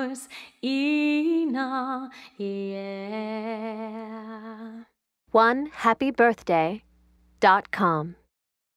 yours, Ina, yeah. One happy birthday dot com.